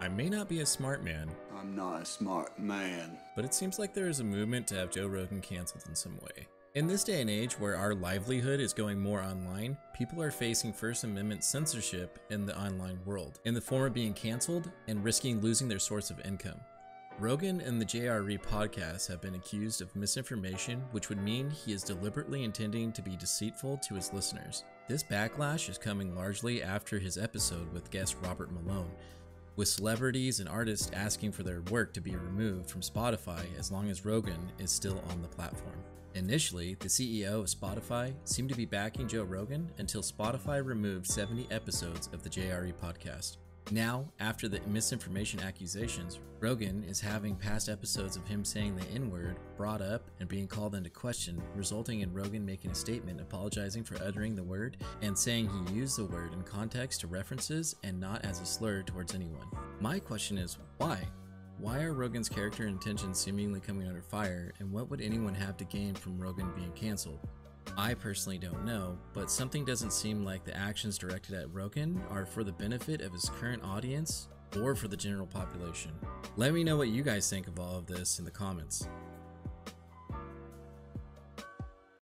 I may not be a smart man, I'm not a smart man. but it seems like there is a movement to have Joe Rogan canceled in some way. In this day and age where our livelihood is going more online, people are facing First Amendment censorship in the online world, in the form of being canceled and risking losing their source of income. Rogan and the JRE podcast have been accused of misinformation, which would mean he is deliberately intending to be deceitful to his listeners. This backlash is coming largely after his episode with guest Robert Malone, with celebrities and artists asking for their work to be removed from Spotify as long as Rogan is still on the platform. Initially, the CEO of Spotify seemed to be backing Joe Rogan until Spotify removed 70 episodes of the JRE podcast. Now, after the misinformation accusations, Rogan is having past episodes of him saying the N word brought up and being called into question, resulting in Rogan making a statement apologizing for uttering the word and saying he used the word in context to references and not as a slur towards anyone. My question is why? Why are Rogan's character and intentions seemingly coming under fire, and what would anyone have to gain from Rogan being canceled? I personally don't know, but something doesn't seem like the actions directed at Rogan are for the benefit of his current audience or for the general population. Let me know what you guys think of all of this in the comments.